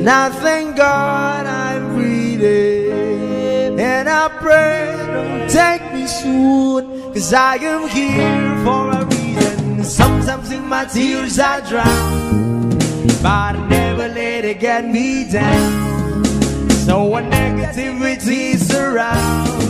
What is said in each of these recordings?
And I thank God I'm breathing. And I pray don't take me soon. Cause I am here for a reason. Sometimes in my tears I drown. But I never let it get me down. So when negativity surrounds,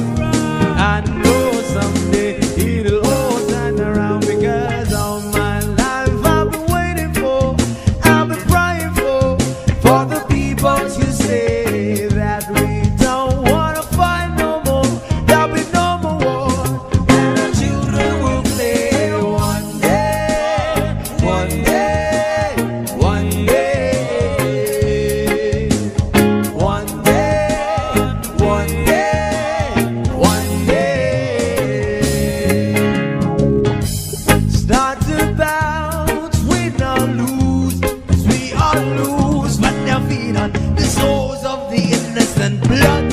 of the innocent, blood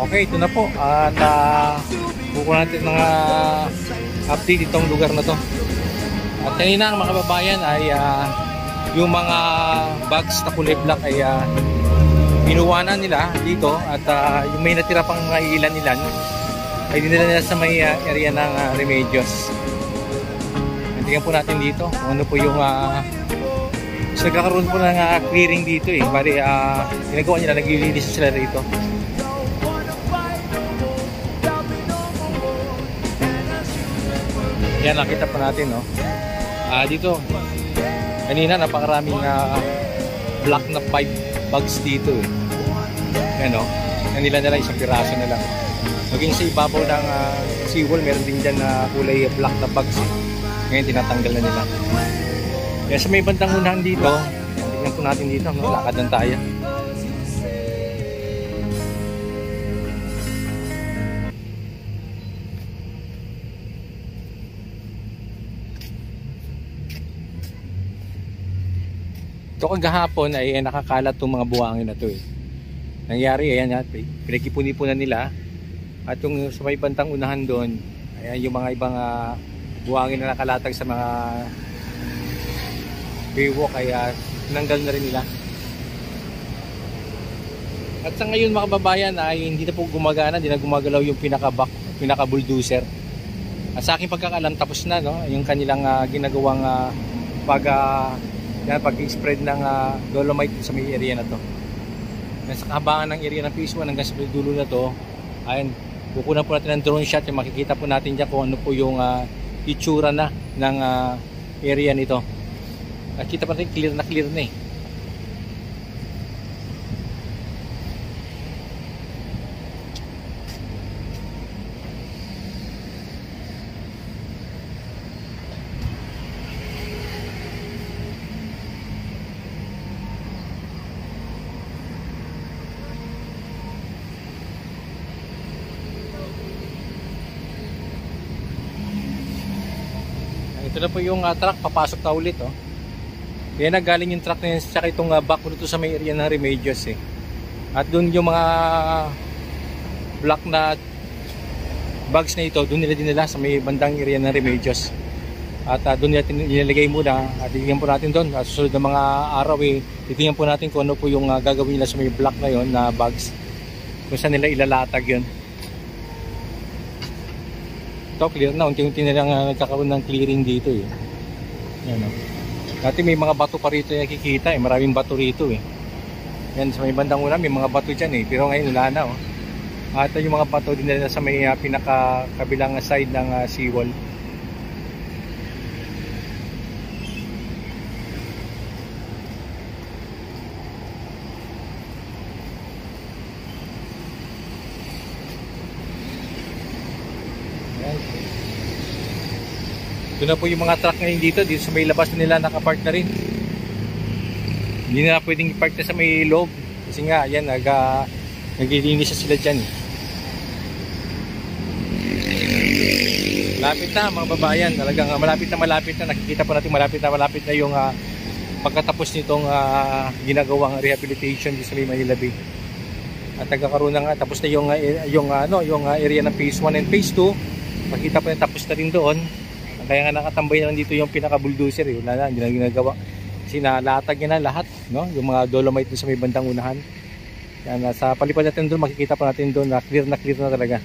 Okay, ito na po. At uh, buko natin mga update itong lugar na to. At kanina mga kababayan ay ah, yung mga bags na kulay black ay uh, pinuwanan nila dito at ah, yung may natira pang mga ilan-ilan ay dinala nila sa may ah, area ng ah, Remedios. Tingnan po natin dito kung ano po yung uh, so, nagkakaroon po ng ah, clearing dito eh. Bali, uh, ginagawa nila, naglilinis sila rito. Yan, nakita pa natin, no? Ah, dito, kanina napakaraming ah, black na pipe bags dito, eh. Yan, no? Yan nila isang piraso na lang. Maging sa ibabaw ng uh, seawall, meron din dyan na kulay black na bags, eh. Ngayon, tinatanggal na nila. Kaya sa may bandang unahan dito, tingnan po natin dito, no? lakad lang tayo. Ito kagahapon ay eh, nakakalat itong mga buwangin na to eh. Nangyari, ayan nga, pinagkipuni-punan nila. At yung sa may bantang unahan doon, ayan yung mga ibang uh, buwangin na nakalatag sa mga baywalk kaya tinanggal na rin nila. At sa ngayon mga kababayan ay hindi na po gumagana, hindi na gumagalaw yung pinaka-back, pinaka-bulldozer. At sa aking pagkakalam tapos na no, yung kanilang uh, ginagawang uh, pag uh, pag-spread ng uh, dolomite sa may area na to. Nasa kahabangan ng area ng phase 1 hanggang sa dulo na to, ayun, kukunan po natin ng drone shot yung makikita po natin dyan kung ano po yung uh, itsura na ng uh, area nito. Nakita pa rin clear na clear na eh. Ito na po yung uh, truck, papasok na ulit oh. Kaya nagaling yung truck na yun sa itong uh, back dito sa may area ng Remedios eh. At doon yung mga black na bags na ito, doon nila dinala sa may bandang area ng Remedios. At uh, doon natin nilalagay muna at tingnan po natin doon. At susunod ng mga araw eh, titingnan po natin kung ano po yung uh, gagawin nila sa may black na yon na bags. Kung saan nila ilalatag yun. Ito, clear na. Unti-unti na ah, nagkakaroon ng clearing dito eh. Yan o. Dati may mga bato pa rito nakikita eh. Maraming bato rito eh. Yan, sa may bandang una, may mga bato dyan eh. Pero ngayon wala na oh. At yung mga bato din na sa may uh, pinaka-kabilang side ng uh, seawall. Yan. Ito na po yung mga truck ngayon dito, dito sa may labas na nila nakapark na rin. Hindi na pwedeng i-park na sa may loob. Kasi nga, yan, nag, uh, naglilinis na sila dyan. Malapit na mga babayan, talagang uh, malapit na malapit na, nakikita po natin malapit na malapit na yung uh, pagkatapos nitong uh, ginagawang rehabilitation sa may Manila Bay. At nagkakaroon na nga, tapos na yung, uh, yung, uh, ano, yung uh, area ng phase 1 and phase 2. Makita po na tapos na rin doon. Kaya nga nakatambay na lang dito yung pinaka-bulldozer. Wala na, hindi na ginagawa. Kasi nalatag niya na lahat, no? Yung mga dolomite sa may bandang unahan. Yan, sa palipad natin doon, makikita pa natin doon na clear na clear na talaga.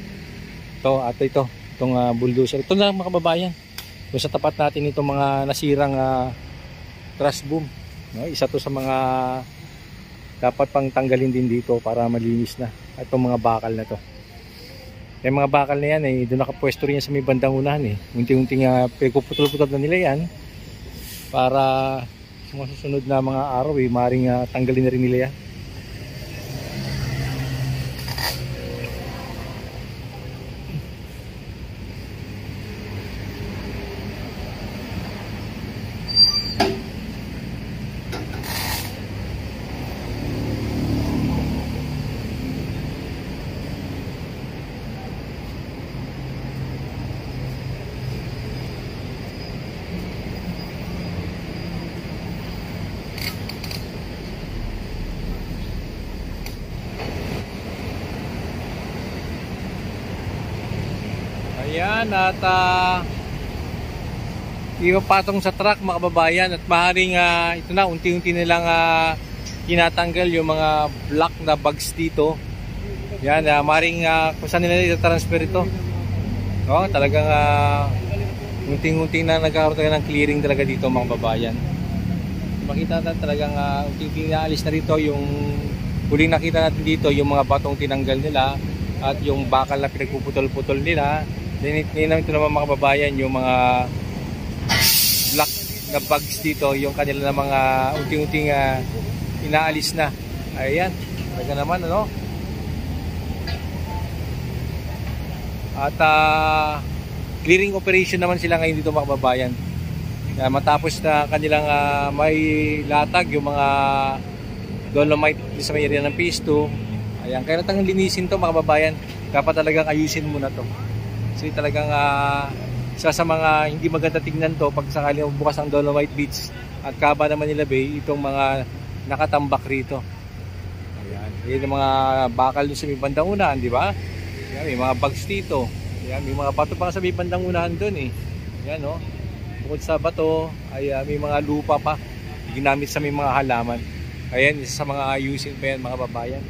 Ito, at ito, itong uh, bulldozer. Ito na mga kababayan. Kung sa tapat natin itong mga nasirang uh, trash boom. No? Isa to sa mga dapat pang tanggalin din dito para malinis na. Itong mga bakal na to. Yung mga bakal na yan, eh, doon nakapwesto rin sa may bandang unahan. Eh. Unti-unti nga pinagpuputol-putol na nila yan para sa mga susunod na mga araw, eh, maaaring uh, tanggalin na rin nila yan. Ayan at uh, patong sa truck mga kababayan at maaaring uh, ito na unti-unti nilang uh, tinatanggal yung mga black na bags dito. Yan, uh, maaaring uh, kung saan nila ita-transfer ito. Oh, talagang uh, unti-unti na nagkakaroon ng clearing talaga dito mga kababayan. Makita natin talagang uh, unti-unti na alis na rito yung huling nakita natin dito yung mga batong tinanggal nila at yung bakal na pinagpuputol-putol nila Tinitnan ito naman mga kababayan yung mga black na bags dito, yung kanila na mga unting-unting uh, inaalis na. Ayan, talaga naman ano. At uh, clearing operation naman sila ngayon dito mga kababayan. Uh, matapos na kanilang uh, may latag yung mga dolomite sa may area ng 2. Ayan, kaya natang linisin to mga kababayan. Dapat talagang ayusin muna to. Kasi talagang uh, isa sa mga hindi maganda tingnan to pag sakaling bukas ang Dolomite Beach at Kaba naman nila Bay, itong mga nakatambak rito. Ayan. Yan yung mga bakal sa may bandang unahan, di ba? Ayan, may mga bags dito. Ayan, may mga bato pa sa may bandang unahan doon eh. Ayan no. Oh. Bukod sa bato, ay uh, may mga lupa pa ginamit sa may mga halaman. Ayan, isa sa mga ayusin pa yan mga babayan.